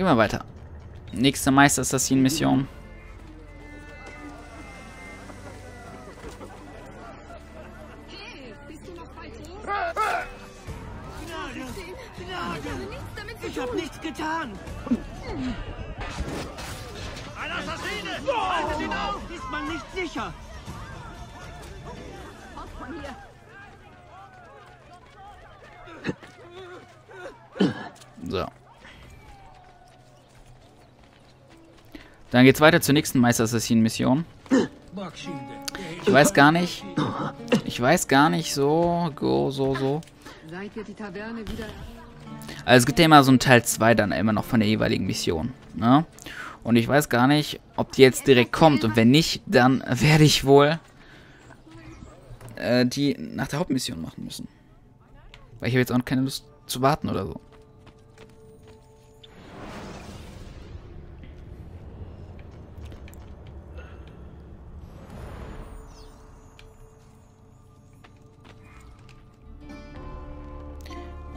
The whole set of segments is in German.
gehen wir weiter. Nächste Meister-Assassin-Mission. Dann geht's weiter zur nächsten Meister-Assassin-Mission. Ich weiß gar nicht. Ich weiß gar nicht so, go, so, so. Also es gibt ja immer so ein Teil 2 dann immer noch von der jeweiligen Mission. Ne? Und ich weiß gar nicht, ob die jetzt direkt kommt. Und wenn nicht, dann werde ich wohl äh, die nach der Hauptmission machen müssen. Weil ich habe jetzt auch keine Lust zu warten oder so.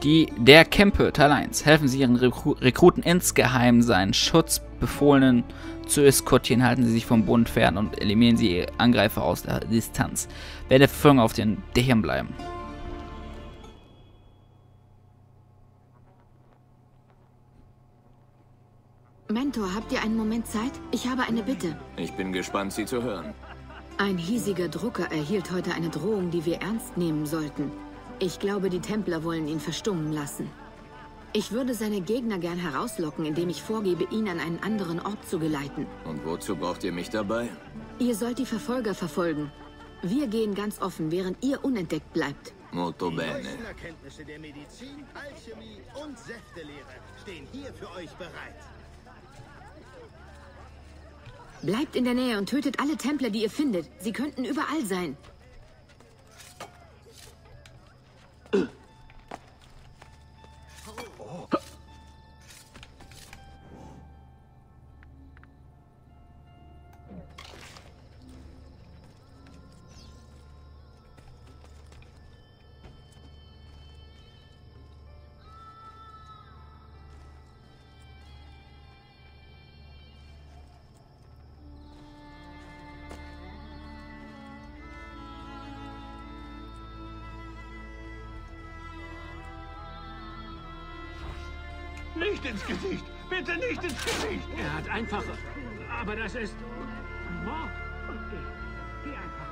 Die der Kempe, Teil 1. Helfen Sie Ihren Rekru Rekruten insgeheim seinen Schutzbefohlenen zu eskortieren. Halten Sie sich vom Bund fern und eliminieren Sie Angreifer aus der Distanz. Werde der Verfolgung auf den Dächern bleiben. Mentor, habt ihr einen Moment Zeit? Ich habe eine Bitte. Ich bin gespannt, Sie zu hören. Ein hiesiger Drucker erhielt heute eine Drohung, die wir ernst nehmen sollten. Ich glaube, die Templer wollen ihn verstummen lassen. Ich würde seine Gegner gern herauslocken, indem ich vorgebe, ihn an einen anderen Ort zu geleiten. Und wozu braucht ihr mich dabei? Ihr sollt die Verfolger verfolgen. Wir gehen ganz offen, während ihr unentdeckt bleibt. Molto bene. neuesten Erkenntnisse der Medizin, Alchemie und Säftelehre stehen hier für euch bereit. Bleibt in der Nähe und tötet alle Templer, die ihr findet. Sie könnten überall sein. Ugh. Nicht ins Gesicht! Bitte nicht ins Gesicht! Er hat einfach. Aber das ist. Mord. Geh einfach.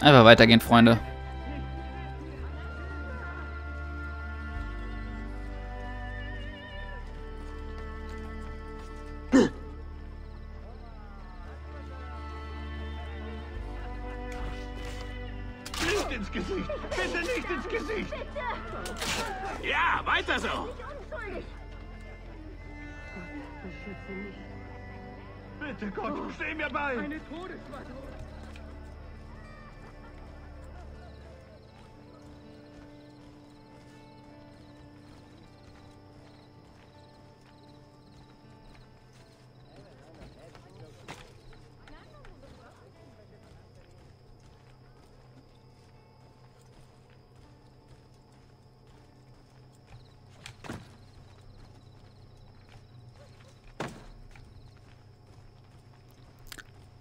Einfach weitergehen, Freunde. Mir bei! Eine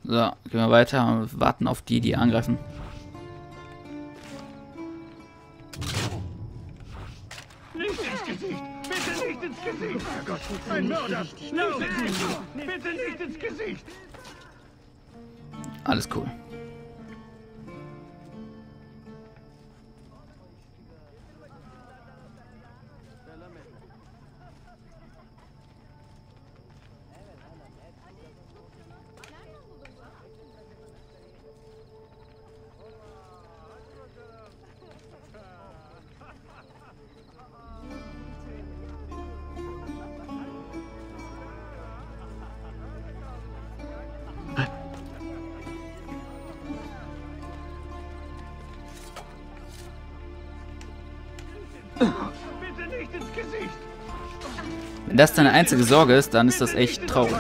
So, gehen wir weiter und warten auf die, die angreifen. Nicht ins Gesicht! Bitte nicht ins Gesicht! Ein Mörder! Los, Bitte nicht ins Gesicht! Alles cool. Wenn das deine einzige Sorge ist, dann ist das echt traurig.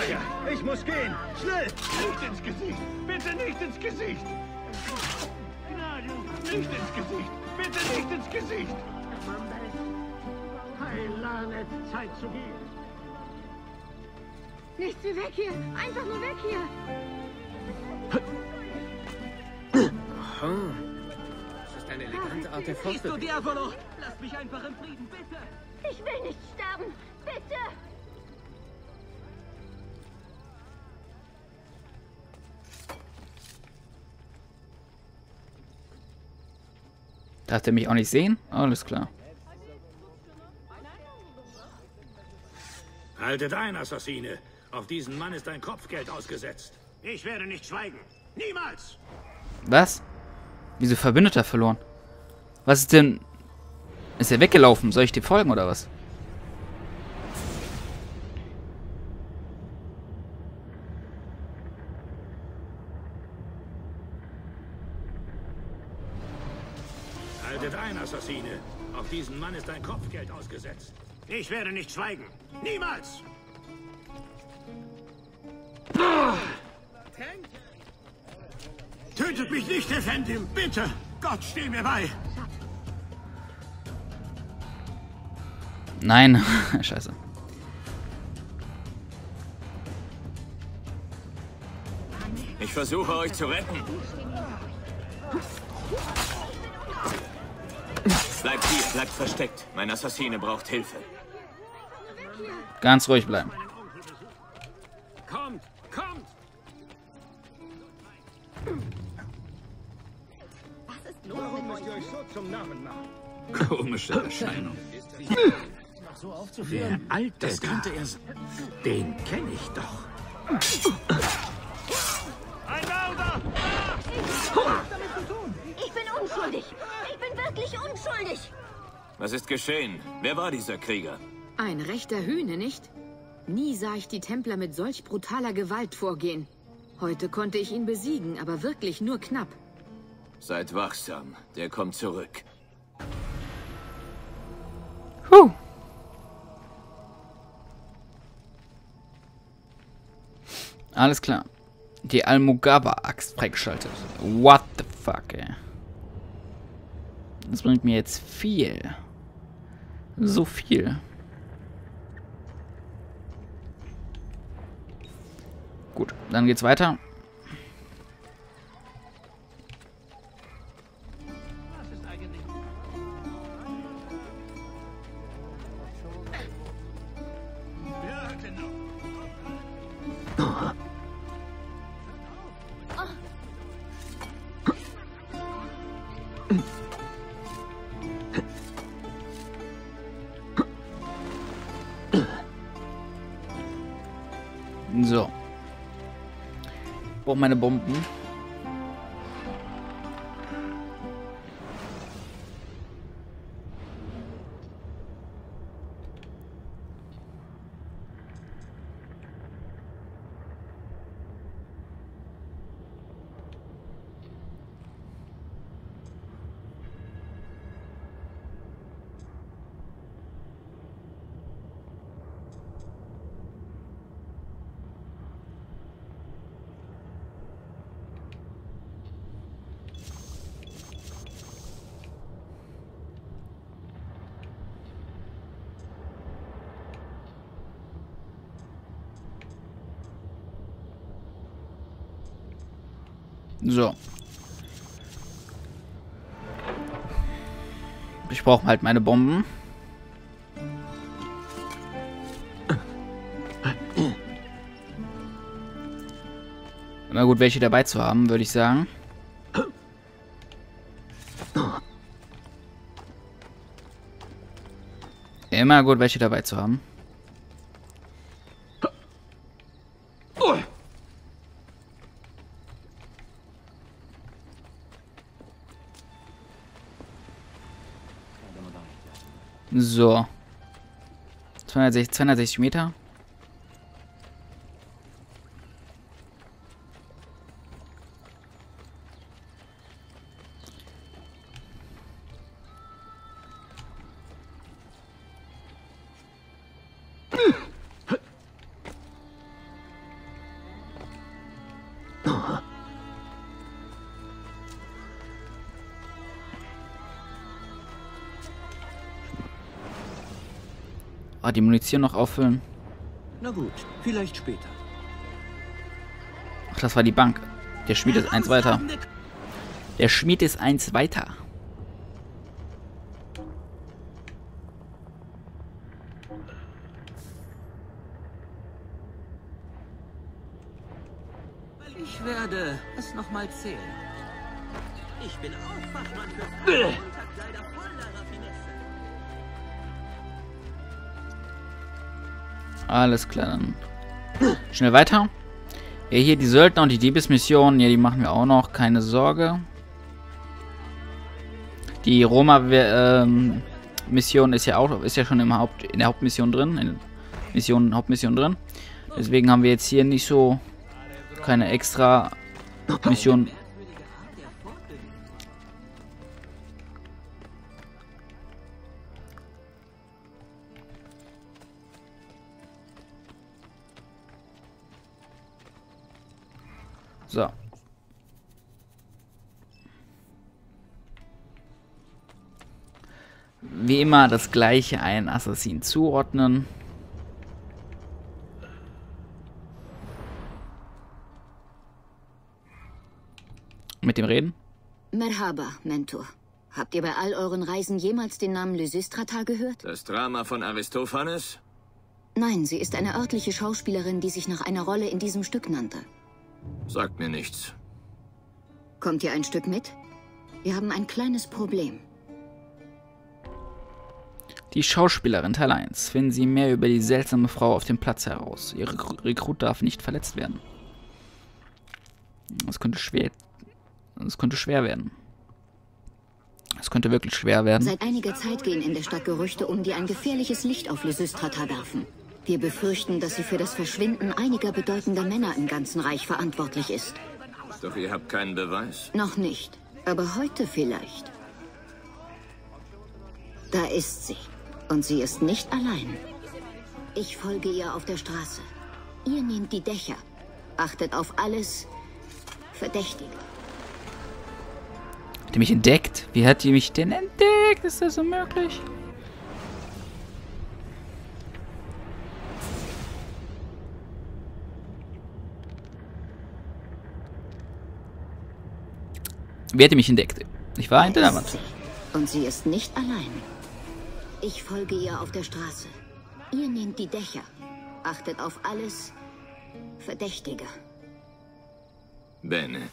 Ich muss gehen. Schnell. Nicht ins Gesicht! Bitte nicht ins Gesicht! Nicht ins Gesicht! Bitte nicht ins Gesicht! Heilane, Zeit zu gehen. Nichts wie weg hier. Einfach nur weg hier. Das ist eine elegante Art der Siehst du, Diavolo? Lass mich einfach im Frieden, bitte! Ich will nicht sterben. Bitte. Darf der mich auch nicht sehen? Alles klar. Haltet ein, Assassine. Auf diesen Mann ist ein Kopfgeld ausgesetzt. Ich werde nicht schweigen. Niemals! Was? Wieso Verbündeter verloren? Was ist denn... Ist er weggelaufen? Soll ich dir folgen oder was? Ausgesetzt. Ich werde nicht schweigen. Niemals! Tötet mich nicht, Effendim, bitte! Gott, steh mir bei! Nein. Scheiße. Ich versuche euch zu retten. Bleibt hier, bleibt versteckt. Mein Assassine braucht Hilfe. Ganz ruhig bleiben. Kommt, kommt! Warum müsst ihr euch so zum Namen machen? Komische Erscheinung. Der Alte das könnte er. Den kenne ich doch. Ein Mörder! Ich bin unschuldig. Ich bin wirklich unschuldig. Was ist geschehen? Wer war dieser Krieger? Ein rechter Hühne, nicht? Nie sah ich die Templer mit solch brutaler Gewalt vorgehen. Heute konnte ich ihn besiegen, aber wirklich nur knapp. Seid wachsam. Der kommt zurück. Huh. Alles klar. Die Almogaba-Axt freigeschaltet. What the fuck, ey. Das bringt mir jetzt viel. So viel. Gut, dann geht's weiter. So. Brauche meine Bomben. So. Ich brauche halt meine Bomben. Immer gut, welche dabei zu haben, würde ich sagen. Immer gut, welche dabei zu haben. So. 260, 260 Meter. Ah, die Munition noch auffüllen. Na gut, vielleicht später. Ach, das war die Bank. Der Schmied ist eins weiter. Der Schmied ist eins weiter. Ich werde es nochmal zählen. Ich bin auch Fachmann für Unterkleider voller Alles klar, dann schnell weiter. Ja, hier die Söldner und die Diebesmission, ja, die machen wir auch noch, keine Sorge. Die Roma-Mission ist ja auch, ist ja schon im Haupt, in der Hauptmission drin, in Mission, Hauptmission drin. Deswegen haben wir jetzt hier nicht so keine extra Mission. So. Wie immer das gleiche einen Assassin zuordnen. Mit dem reden? Merhaba, Mentor. Habt ihr bei all euren Reisen jemals den Namen Lysistrata gehört? Das Drama von Aristophanes? Nein, sie ist eine örtliche Schauspielerin, die sich nach einer Rolle in diesem Stück nannte. Sagt mir nichts. Kommt ihr ein Stück mit? Wir haben ein kleines Problem. Die Schauspielerin Teil 1. Finden Sie mehr über die seltsame Frau auf dem Platz heraus. Ihr Rekru- Rekrut darf nicht verletzt werden. Das könnte schwer. Das könnte schwer werden. Es könnte wirklich schwer werden. Seit einiger Zeit gehen in der Stadt Gerüchte um, die ein gefährliches Licht auf Lysistrata werfen. Wir befürchten, dass sie für das Verschwinden einiger bedeutender Männer im ganzen Reich verantwortlich ist. Doch ihr habt keinen Beweis. Noch nicht, aber heute vielleicht. Da ist sie. Und sie ist nicht allein. Ich folge ihr auf der Straße. Ihr nehmt die Dächer. Achtet auf alles Verdächtige. Hat die mich entdeckt? Wie hat die mich denn entdeckt? Ist das so hat die mich entdeckt? Ich war hinter der Wand. Und sie ist nicht allein. Ich folge ihr auf der Straße. Ihr nehmt die Dächer. Achtet auf alles Verdächtige. Bene.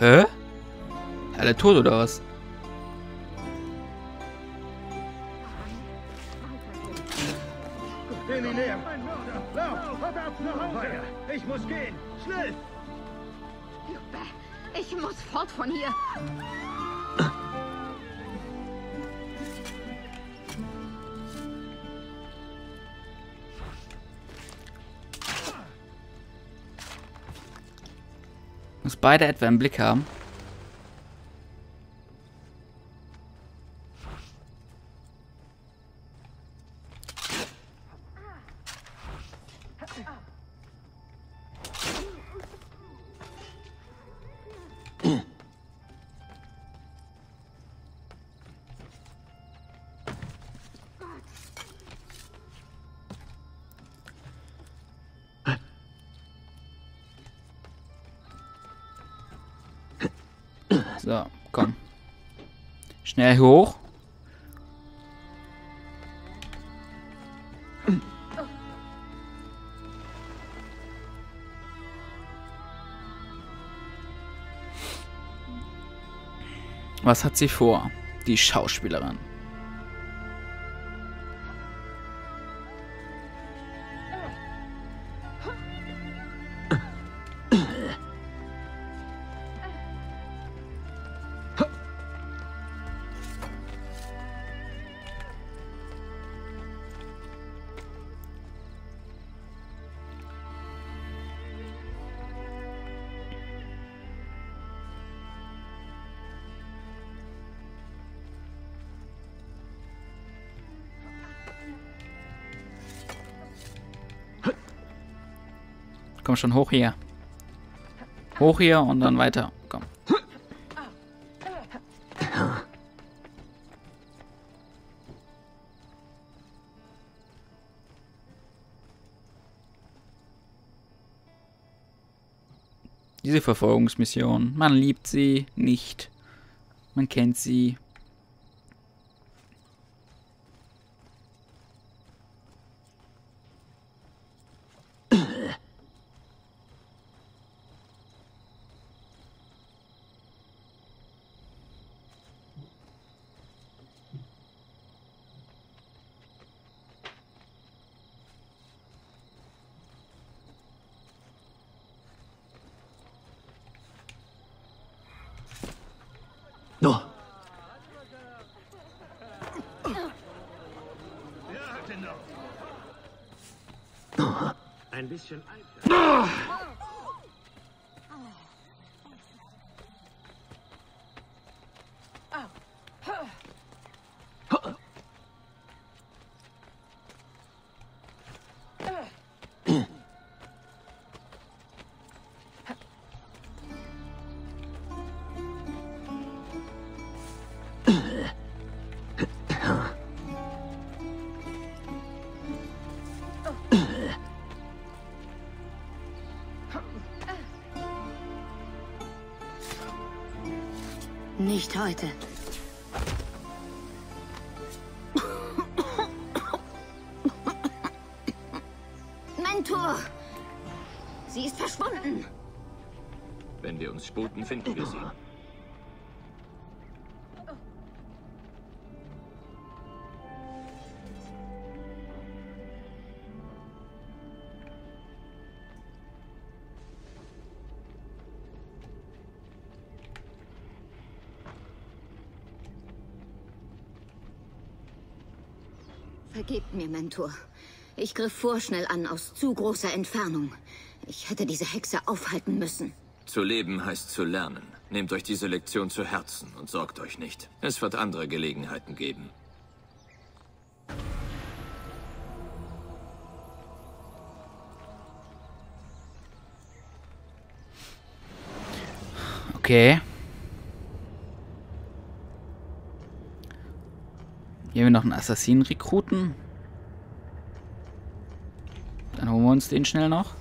Hä? Alle tot oder was? In die Nähe. Ein Mörder. Lauf, hört ab, nach Hause. Ich muss gehen. Schnell. Ich muss fort von hier. Beide etwa im Blick haben. Schnell hoch. Was hat sie vor, die Schauspielerin? Komm schon, hoch hier. Hoch hier und dann weiter. Komm. Diese Verfolgungsmission. Man liebt sie nicht. Man kennt sie. Ein bisschen Eifer. Nicht heute. Mentor! Sie ist verschwunden. Wenn wir uns sputen, finden wir sie. Vergebt mir, Mentor. Ich griff vorschnell an aus zu großer Entfernung. Ich hätte diese Hexe aufhalten müssen. Zu leben heißt zu lernen. Nehmt euch diese Lektion zu Herzen und sorgt euch nicht. Es wird andere Gelegenheiten geben. Okay. Hier haben wir noch einen Assassinen-Rekruten. Dann holen wir uns den schnell noch.